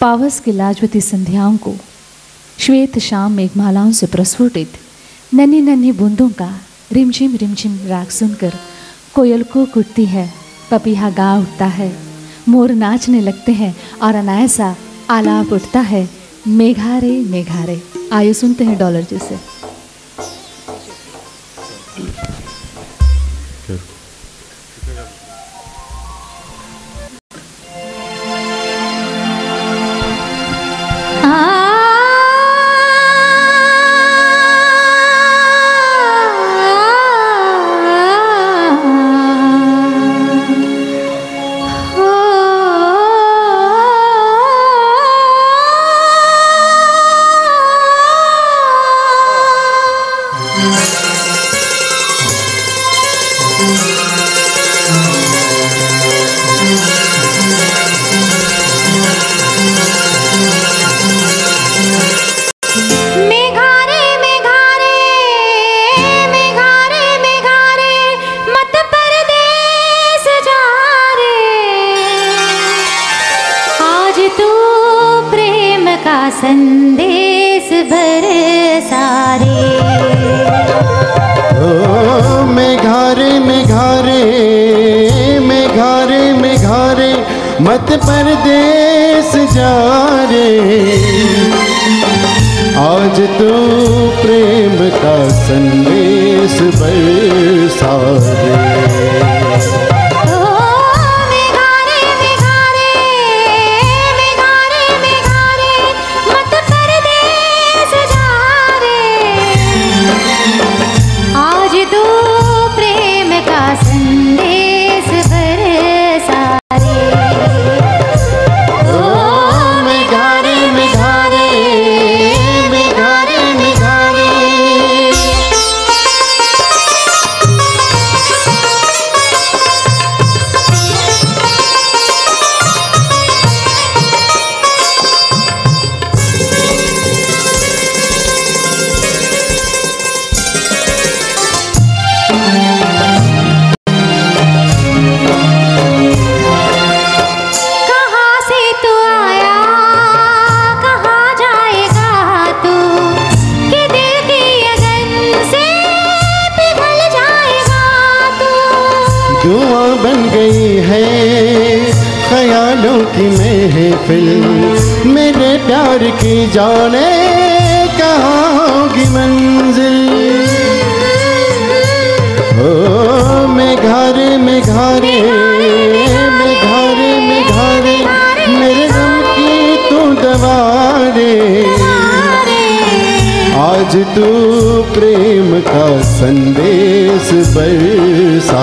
पावस की लाजवती संध्याओं को श्वेत शाम मेघमालाओं से प्रस्फुटित नन्ही नन्ही बूंदों का रिमझिम रिमझिम राग सुनकर कोयल को कुटती है, पपीहा गा उठता है, मोर नाचने लगते हैं और अनायसा आलाप उठता है, मेघारे मेघारे। आइए सुनते हैं डॉलर जा रे संदेश बरसा रे ओ मेघारे मत परदेश जा रे। आज तो प्रेम का संदेश बरसा रे धुआँ बन गई है। ख्यालों की महफिल, मेरे प्यार की जाने कहाँ होगी मंजिल। हो मैं घर में ओ मेघारे मेघारे में मेघारे मेरे गम की तू दवारे। आज तू प्रेम का संदेश बरसा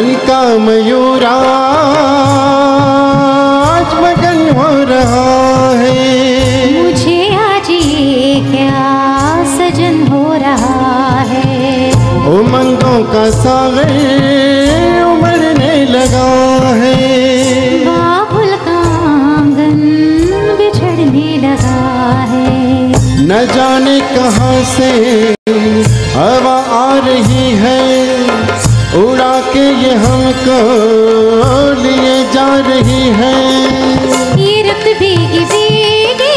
मन मयूराज मयूरा आज मगन हो रहा है। मुझे आज ये क्या सजन हो रहा है? उमंगों का सागर उमड़ने लगा है। बाबुल का आँगन बिछड़ने लगा है। न जाने कहाँ से हवा आ रही है। ये हमको लिए जा रही है? भीगी भीगी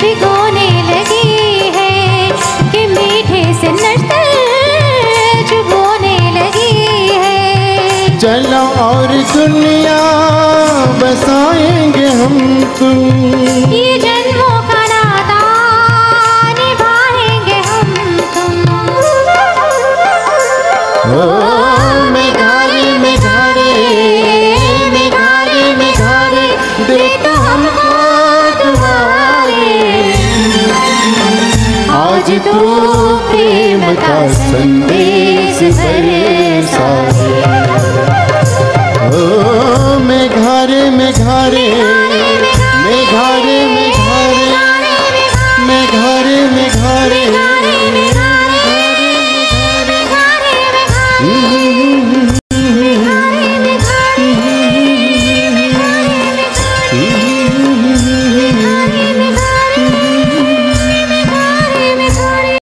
भिगोने लगी है कि मीठे से नशा चुभोने लगी है। चलो और दुनिया बसाएँगे हम तुम ये आज तो प्रेम का संदेश बरसा ओ मैं घरे में घर मैं घरे में घरे मैं घरे में घर घरे में घरे